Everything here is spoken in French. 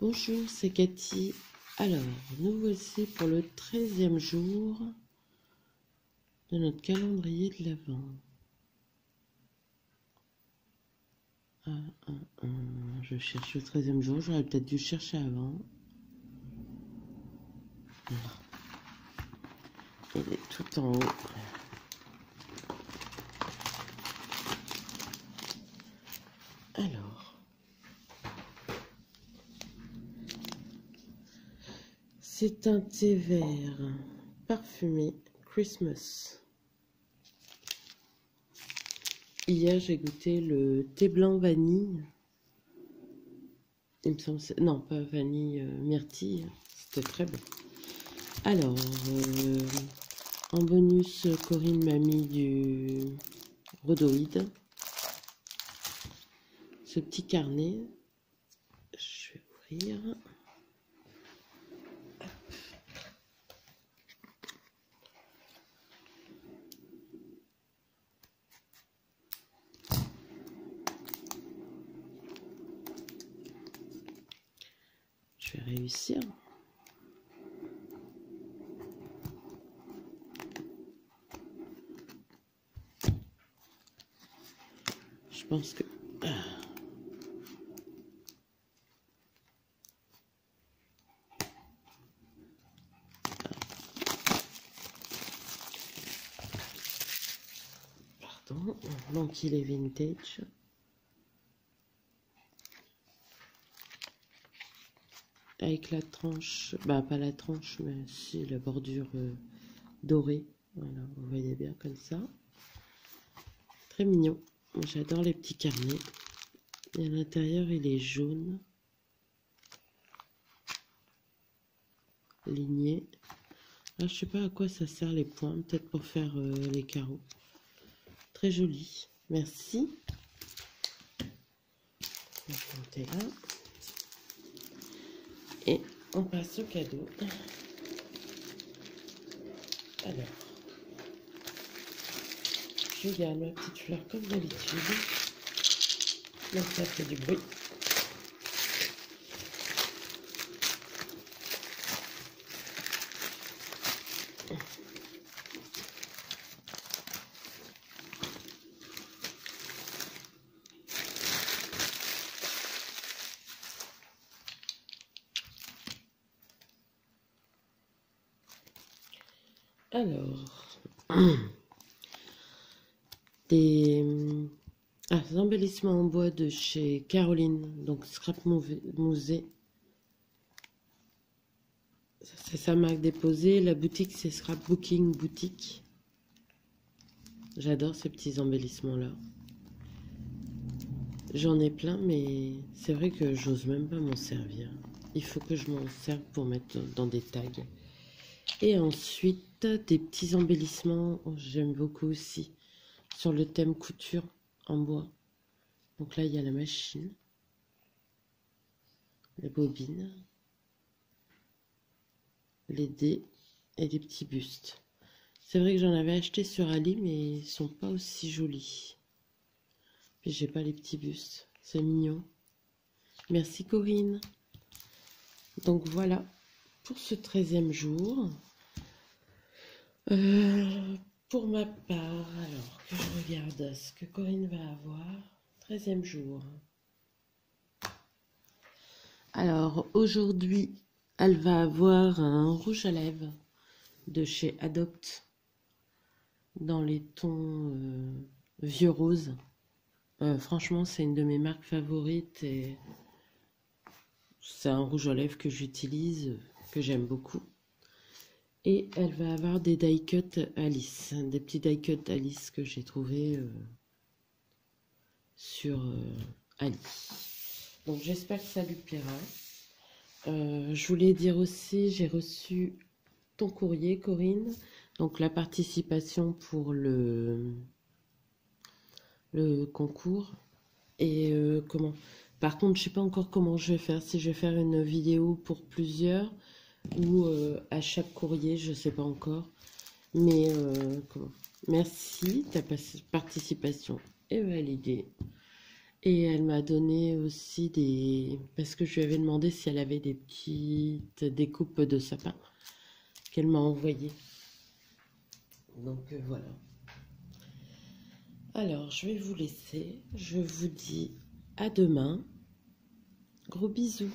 Bonjour, c'est Cathy. Alors, nous voici pour le treizième jour de notre calendrier de l'Avent. Ah, ah, ah, je cherche le treizième jour, j'aurais peut-être dû chercher avant. Il est tout en haut. Alors. C'est un thé vert parfumé Christmas. Hier, j'ai goûté le thé blanc vanille. Non, pas vanille, euh, myrtille. C'était très bon. Alors, euh, en bonus, Corinne m'a mis du rhodoïde. Ce petit carnet, je vais ouvrir. Je vais réussir. Je pense que... Pardon. Donc il est vintage. Avec la tranche, bah pas la tranche, mais si la bordure euh, dorée. Voilà, vous voyez bien comme ça. Très mignon. J'adore les petits carnets. Et à l'intérieur, il est jaune. Ligné. Ah, je sais pas à quoi ça sert les points. Peut-être pour faire euh, les carreaux. Très joli. Merci. On là. Et on passe au cadeau. Alors, je garde ma petite fleur comme d'habitude. Donc ça fait du bruit. Alors, des, ah, embellissements en bois de chez Caroline, donc Scrap Musée. C'est sa marque déposée. La boutique, c'est Scrapbooking Boutique. J'adore ces petits embellissements-là. J'en ai plein, mais c'est vrai que j'ose même pas m'en servir. Il faut que je m'en serve pour mettre dans des tags. Et ensuite, des petits embellissements, oh, j'aime beaucoup aussi, sur le thème couture en bois. Donc là, il y a la machine, les bobines, les dés et des petits bustes. C'est vrai que j'en avais acheté sur Ali, mais ils sont pas aussi jolis. Puis j'ai pas les petits bustes, c'est mignon. Merci Corinne. Donc voilà pour ce treizième jour. Euh, pour ma part, alors que je regarde ce que Corinne va avoir, treizième jour. Alors aujourd'hui, elle va avoir un rouge à lèvres de chez Adopt dans les tons euh, vieux rose. Euh, franchement, c'est une de mes marques favorites et c'est un rouge à lèvres que j'utilise, que j'aime beaucoup. Et elle va avoir des die cut Alice, des petits die cut Alice que j'ai trouvé euh, sur euh, Ali. Donc j'espère que ça lui plaira. Euh, je voulais dire aussi, j'ai reçu ton courrier, Corinne. Donc la participation pour le, concours. Et comment Par contre, je sais pas encore comment je vais faire. Si je vais faire une vidéo pour plusieurs ou euh, à chaque courrier, je ne sais pas encore. Mais euh, Merci, ta participation est validée. Et elle m'a donné aussi des... Parce que je lui avais demandé si elle avait des petites découpes de sapin qu'elle m'a envoyées. Donc euh, voilà. Alors, je vais vous laisser. Je vous dis à demain. Gros bisous.